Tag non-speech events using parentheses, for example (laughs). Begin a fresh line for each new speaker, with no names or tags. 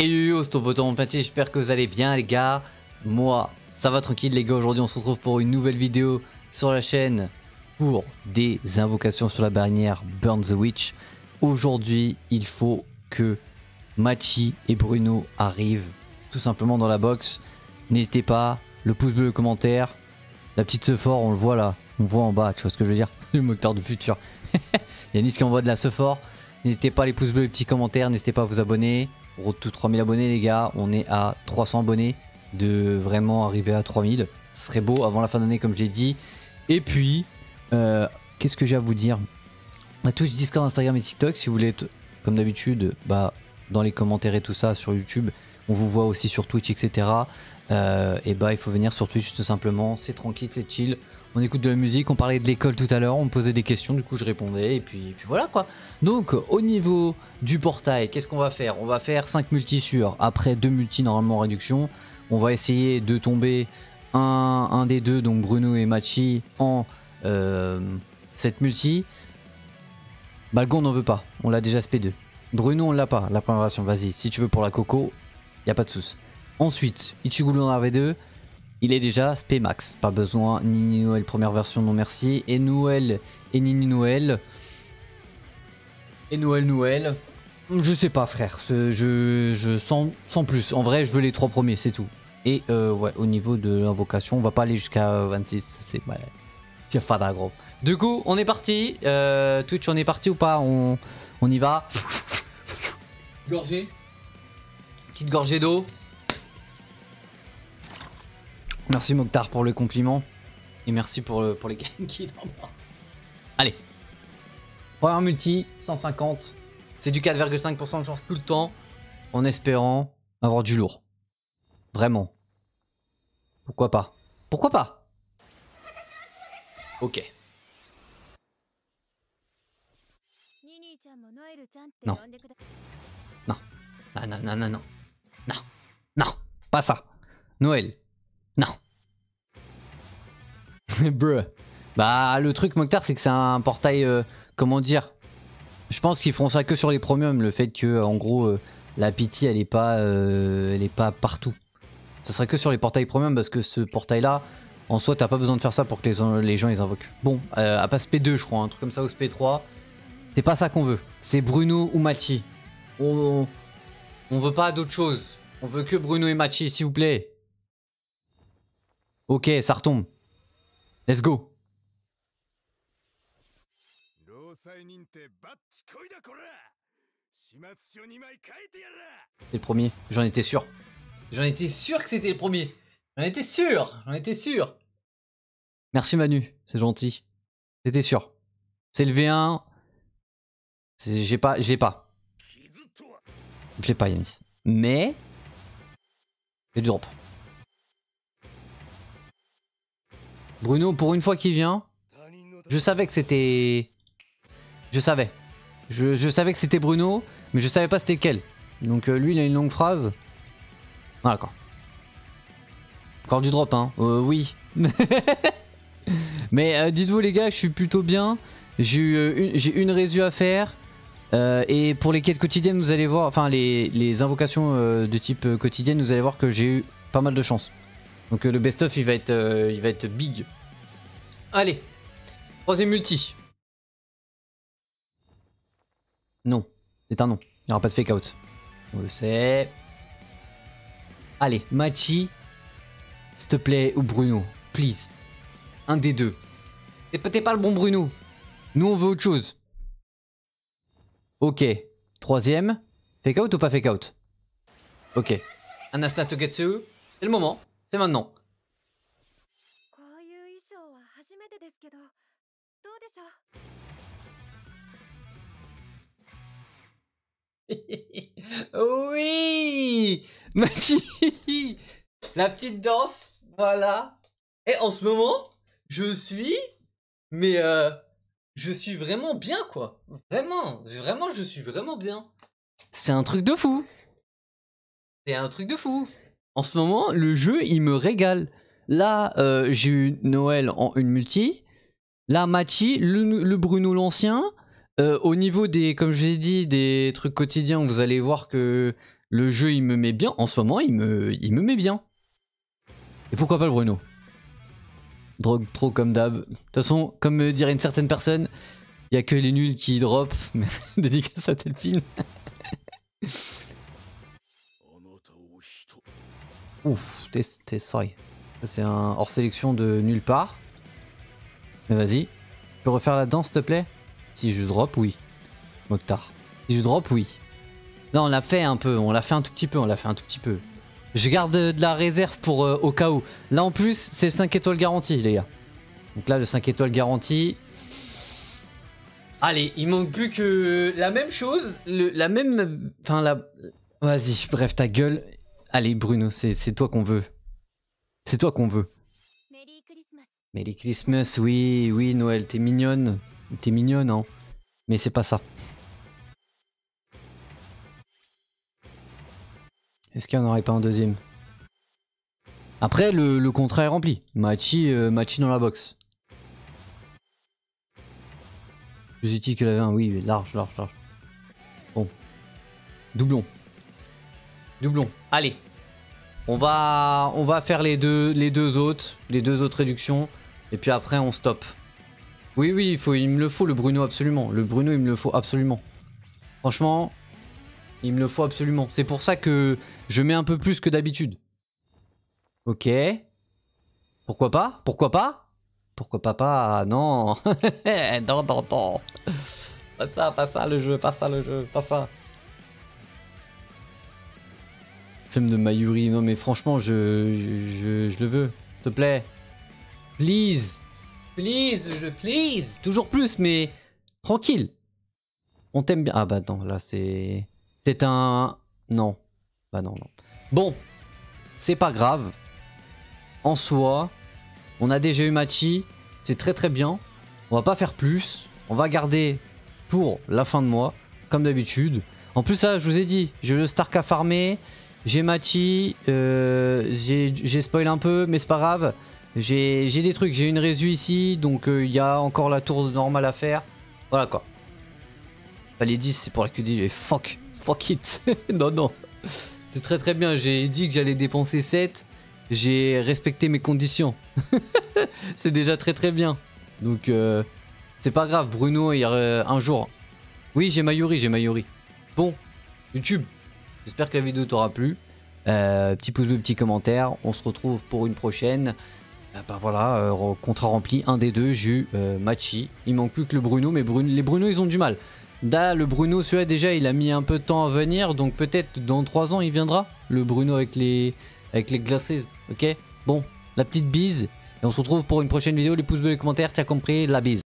Et yo c'est ton pote en j'espère que vous allez bien les gars. Moi, ça va tranquille les gars, aujourd'hui on se retrouve pour une nouvelle vidéo sur la chaîne pour des invocations sur la barrière Burn the Witch. Aujourd'hui, il faut que Machi et Bruno arrivent tout simplement dans la box. N'hésitez pas, le pouce bleu, le commentaire, la petite fort, on le voit là, on voit en bas, tu vois ce que je veux dire? (laughs) Le moteur de futur. (laughs) Yanis qui envoie de la fort. N'hésitez pas les pouces bleus, les petits commentaires, n'hésitez pas à vous abonner. Road to 3000 abonnés les gars, on est à 300 abonnés de vraiment arriver à 3000. Ce serait beau avant la fin d'année comme je l'ai dit. Et puis, euh, qu'est-ce que j'ai à vous dire? À tous Discord, Instagram et TikTok, si vous voulez être comme d'habitude, bah, dans les commentaires et tout ça sur YouTube, on vous voit aussi sur Twitch, etc. Euh, et bah il faut venir sur Twitch tout simplement, c'est tranquille, c'est chill. On écoute de la musique, on parlait de l'école tout à l'heure, on me posait des questions, du coup je répondais, et puis, voilà quoi. Donc au niveau du portail, qu'est-ce qu'on va faire? On va faire 5 multi sur, après 2 multi normalement en réduction. On va essayer de tomber un, des deux, donc Bruno et Machi, en euh, cette multi. Balgon n'en veut pas, on l'a déjà SP2. Bruno on l'a pas, la première version, vas-y, si tu veux pour la coco, y a pas de souci. Ensuite, Ichigulu en AV2, il est déjà SP max. Pas besoin, Nini Noël première version, non merci. Et Noël et Nini Noël. Et Noël Noël. Je sais pas frère, je, je sens, sans plus. En vrai, je veux les trois premiers, c'est tout. Et euh, ouais, au niveau de l'invocation, on va pas aller jusqu'à 26. C'est tiens fada gros. Du coup, on est parti. Euh, Twitch, on est parti ou pas? On, on y va. Gorgée. Petite gorgée d'eau. Merci Mokhtar pour le compliment. Et merci pour, le, pour les (laughs) qui Allez. Première multi, 150. C'est du 4,5% de chance tout le temps. En espérant avoir du lourd. Vraiment. Pourquoi pas? Pourquoi pas? Ok. Non. Non, non, non, non, non. Non. Non. Pas ça. Noël. Non. (laughs) Bruh. Bah, le truc, Mokhtar, c'est que c'est un portail. Euh, comment dire Je pense qu'ils font ça que sur les premiums. Le fait que, en gros, euh, la pity, elle est pas, euh, pas partout. Ce serait que sur les portails premium parce que ce portail-là, en soi, t'as pas besoin de faire ça pour que les, les gens ils invoquent. Bon, à pas SP2, je crois, un truc comme ça, au SP3. C'est pas ça qu'on veut. C'est Bruno ou Machi. On, on veut pas d'autre chose. On veut que Bruno et Machi, s'il vous plaît. Ok, ça retombe. Let's go. C'est le premier, j'en étais sûr. J'en étais sûr que c'était le premier. J'en étais sûr, j'en étais sûr. Merci Manu, c'est gentil. J'étais sûr. C'est le V1. J'ai pas, je l'ai pas. Je l'ai pas Yanis. Mais... J'ai du drop. Bruno, pour une fois qu'il vient, je savais que c'était... Je savais. Je, savais que c'était Bruno, mais je savais pas c'était quel. Donc euh, lui, il a une longue phrase. Voilà quoi. Encore du drop, hein. Euh, oui. (laughs) mais euh, dites-vous les gars, je suis plutôt bien. J'ai une, résu à faire. et pour les quêtes quotidiennes, vous allez voir, enfin les, les invocations de type quotidienne, vous allez voir que j'ai eu pas mal de chance. Donc le best-of, il, va être, il va être big. Allez, troisième multi. Non, c'est un non. Il n'y aura pas de fake out. On le sait. Allez, Machi, s'il te plaît, ou Bruno, please. Un des deux. C'est peut-être pas le bon Bruno. Nous, on veut autre chose. Ok. Troisième. Fake out ou pas fake out? Ok. Anastasia Toketsu, c'est le moment. C'est maintenant. (laughs) oui La petite danse, voilà. Et en ce moment, je suis... Mais euh, je suis vraiment bien, quoi. Vraiment, vraiment, je suis vraiment bien. C'est un truc de fou. C'est un truc de fou. En ce moment, le jeu, il me régale. Là, euh, j'ai eu Noël en une multi. Là, Machi, le, Bruno l'ancien. Euh, au niveau des, comme je l'ai dit, des trucs quotidiens, vous allez voir que le jeu il me met bien. En ce moment, il me, met bien. Et pourquoi pas le Bruno? Drogue trop comme d'hab. De toute façon, comme me dirait une certaine personne, il y a que les nuls qui drop. (laughs) Dédicace à Telpine. (laughs) Ouf, t'es sorry. C'est un hors sélection de nulle part. Mais vas-y. Tu peux refaire la danse, s'il te plaît? Si je drop, oui. Mokhtar. Si je drop, oui. Non, on l'a fait un peu. On l'a fait un tout petit peu. On l'a fait un tout petit peu. Je garde de la réserve pour euh, au cas où. Là, en plus, c'est le 5 étoiles garanti, les gars. Donc là, le 5 étoiles garanti. Allez, il manque plus que la même chose. la même... Enfin, la... Vas-y, bref, ta gueule. Allez, Bruno, c'est toi qu'on veut. C'est toi qu'on veut. Merry Christmas, oui, oui, Noël, t'es mignonne. T'es mignonne, hein. Mais c'est pas ça. Est-ce qu'il n'y en aurait pas un deuxième? Après, le, contrat est rempli. Machi, euh, Machi dans la box. Plus utile que la 20, oui, large, large, large. Bon. Doublon. Doublon. Allez, on va, on va faire les deux, les deux autres, les deux autres réductions, et puis après on stop. Oui, oui, il, faut, il me le faut le Bruno absolument. Le Bruno, il me le faut absolument. Franchement, il me le faut absolument. C'est pour ça que je mets un peu plus que d'habitude. Ok. Pourquoi pas? Pourquoi pas? Pourquoi pas pas? Non (laughs) Non, non, non Pas ça, pas ça le jeu, pas ça le jeu, pas ça Film de Mayuri, non mais franchement, je, je, le veux. S'il te plaît. Please. Please, je please. Toujours plus, mais tranquille. On t'aime bien. Ah bah non, là c'est... C'est un... Non. Bah non, non. Bon. C'est pas grave. En soi, on a déjà eu Machi. C'est très très bien. On va pas faire plus. On va garder pour la fin de mois, comme d'habitude. En plus, ça, je vous ai dit, j'ai le Stark à farmer. J'ai Machi, euh, j'ai spoil un peu, mais c'est pas grave. J'ai des trucs, j'ai une résu ici, donc euh, il y a encore la tour normale à faire. Voilà quoi. Pas les 10, c'est pour la QD, fuck, fuck it. (laughs) non, non. C'est très très bien, j'ai dit que j'allais dépenser 7, j'ai respecté mes conditions. (laughs) c'est déjà très très bien. Donc euh, c'est pas grave, Bruno, il y a un jour. Oui, j'ai Mayuri, j'ai Mayuri. Bon, YouTube, J'espère que la vidéo t'aura plu. Euh, petit pouce bleu, petit commentaire. On se retrouve pour une prochaine. Ah bah voilà, euh, contrat rempli, un des deux, eu euh, Machi. Il manque plus que le Bruno, mais les Bruno ils ont du mal. Là, le Bruno, celui-là déjà, il a mis un peu de temps à venir, donc peut-être dans 3 ans il viendra. Le Bruno avec les, avec les glaces, ok? Bon, la petite bise. Et on se retrouve pour une prochaine vidéo. Les pouces bleus, les commentaires, as compris, la bise.